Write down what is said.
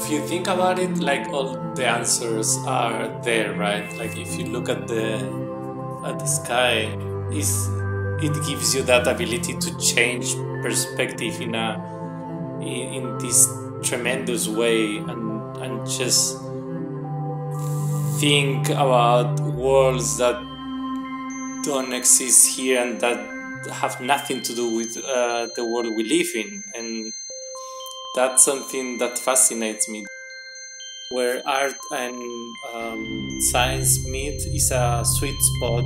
If you think about it, like all the answers are there, right? Like if you look at the at the sky, is it gives you that ability to change perspective in a in, in this tremendous way and and just think about worlds that don't exist here and that have nothing to do with uh, the world we live in. And that's something that fascinates me. Where art and um, science meet is a sweet spot